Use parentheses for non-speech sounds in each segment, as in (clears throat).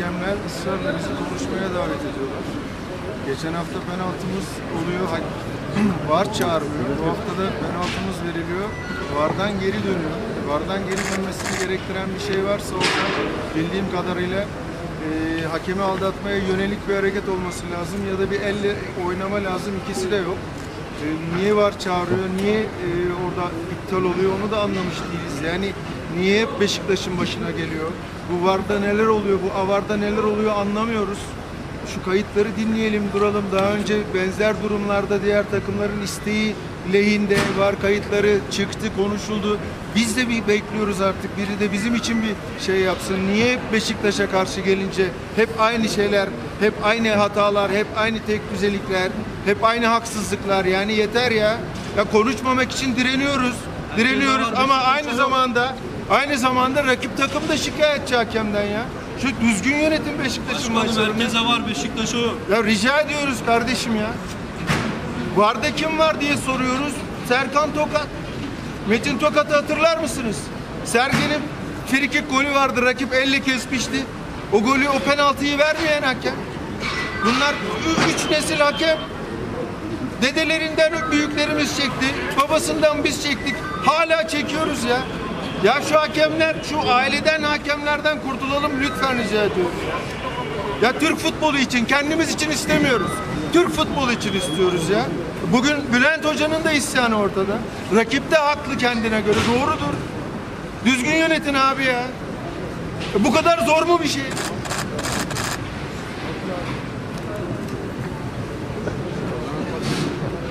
hakemler ısrarla bizi konuşmaya davet ediyorlar. Geçen hafta penaltımız oluyor, (clears throat) VAR çağırmıyor. Bu hafta da penaltımız veriliyor, VAR'dan geri dönüyor. VAR'dan geri dönmesini gerektiren bir şey varsa orada bildiğim kadarıyla e, hakemi aldatmaya yönelik bir hareket olması lazım ya da bir elle oynama lazım. İkisi de yok. E, niye VAR çağırıyor, niye e, orada iptal oluyor onu da anlamış değiliz. Yani niye hep Beşiktaş'ın başına geliyor? Bu VAR'da neler oluyor, bu AVAR'da neler oluyor anlamıyoruz. Şu kayıtları dinleyelim, duralım. Daha önce benzer durumlarda diğer takımların isteği lehinde var kayıtları çıktı, konuşuldu. Biz de bir bekliyoruz artık. Biri de bizim için bir şey yapsın. Niye hep Beşiktaş'a karşı gelince hep aynı şeyler, hep aynı hatalar, hep aynı tek düzelikler, hep aynı haksızlıklar. Yani yeter ya. Ya konuşmamak için direniyoruz. Direniyoruz ama aynı zamanda aynı zamanda rakip takım da şikayetçi hakemden ya. Şu düzgün yönetim Beşiktaş'ın Başkanım maçlarını. herkese var Beşiktaş'a yok. Ya rica ediyoruz kardeşim ya. Varda kim var diye soruyoruz. Serkan Tokat. Metin Tokat'ı hatırlar mısınız? Sergen'in frikik golü vardı. Rakip elle kesmişti. O golü, o penaltıyı vermeyen hakem. Bunlar üç nesil hakem. Dedelerinden büyüklerimiz çekti. Babasından biz çektik. Hala çekiyoruz ya. Ya şu hakemler, şu aileden hakemlerden kurtulalım lütfen rica ediyorum. Ya Türk futbolu için, kendimiz için istemiyoruz. Türk futbolu için istiyoruz ya. Bugün Bülent Hoca'nın da isyanı ortada. Rakip de haklı kendine göre, doğrudur. Düzgün yönetin abi ya. Bu kadar zor mu bir şey?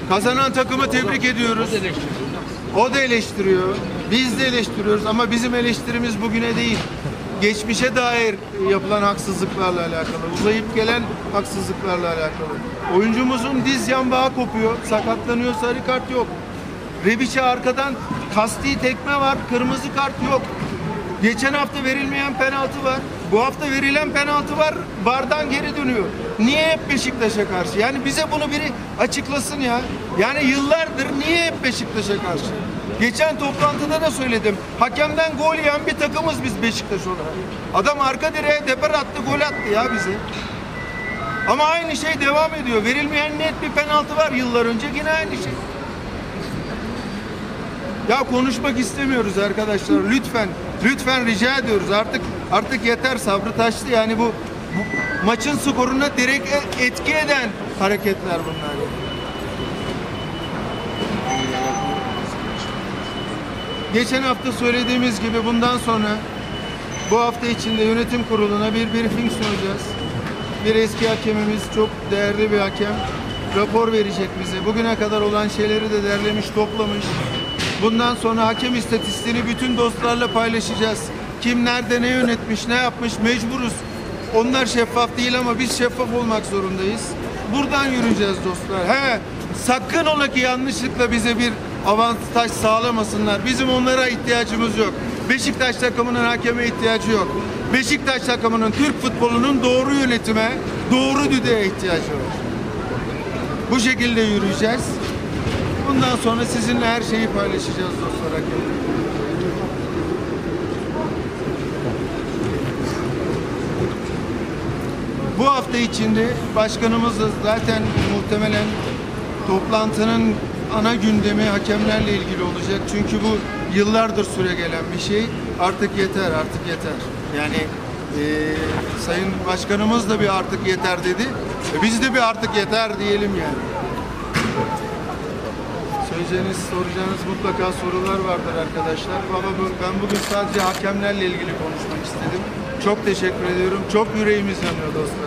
Kazanan takımı tebrik ediyoruz. O da eleştiriyor. Biz de eleştiriyoruz ama bizim eleştirimiz bugüne değil. Geçmişe dair yapılan haksızlıklarla alakalı, uzayıp gelen haksızlıklarla alakalı. Oyuncumuzun diz yan bağı kopuyor, sakatlanıyor, sarı kart yok. Rebiç'e arkadan kasti tekme var, kırmızı kart yok. Geçen hafta verilmeyen penaltı var. Bu hafta verilen penaltı var. Bardan geri dönüyor. Niye hep Beşiktaş'a karşı? Yani bize bunu biri açıklasın ya. Yani yıllardır niye hep Beşiktaş'a karşı? Geçen toplantıda da söyledim. Hakemden gol yiyen bir takımız biz Beşiktaş olarak. Adam arka direğe deper attı, gol attı ya bize. Ama aynı şey devam ediyor. Verilmeyen net bir penaltı var yıllar önce yine aynı şey. Ya konuşmak istemiyoruz arkadaşlar. Lütfen, lütfen rica ediyoruz. Artık artık yeter sabrı taştı. Yani bu, bu maçın skoruna direkt e- etki eden hareketler bunlar. Geçen hafta söylediğimiz gibi bundan sonra bu hafta içinde yönetim kuruluna bir briefing sunacağız. Bir eski hakemimiz çok değerli bir hakem rapor verecek bize. Bugüne kadar olan şeyleri de derlemiş, toplamış. Bundan sonra hakem istatistiğini bütün dostlarla paylaşacağız. Kim nerede ne yönetmiş, ne yapmış mecburuz. Onlar şeffaf değil ama biz şeffaf olmak zorundayız. Buradan yürüyeceğiz dostlar. He, sakın ola ki yanlışlıkla bize bir avantaj sağlamasınlar. Bizim onlara ihtiyacımız yok. Beşiktaş takımının hakeme ihtiyacı yok. Beşiktaş takımının Türk futbolunun doğru yönetime, doğru düdüğe ihtiyacı var. Bu şekilde yürüyeceğiz. Bundan sonra sizinle her şeyi paylaşacağız dostlar hakemler. Bu hafta içinde başkanımız da zaten muhtemelen toplantının ana gündemi hakemlerle ilgili olacak. Çünkü bu yıllardır süre gelen bir şey. Artık yeter, artık yeter. Yani eee, Sayın Başkanımız da bir artık yeter dedi. E, biz de bir artık yeter diyelim yani. Söyleyeceğiniz, soracağınız mutlaka sorular vardır arkadaşlar. Ama ben bugün sadece hakemlerle ilgili konuşmak istedim. Çok teşekkür ediyorum. Çok yüreğimiz yanıyor dostlar.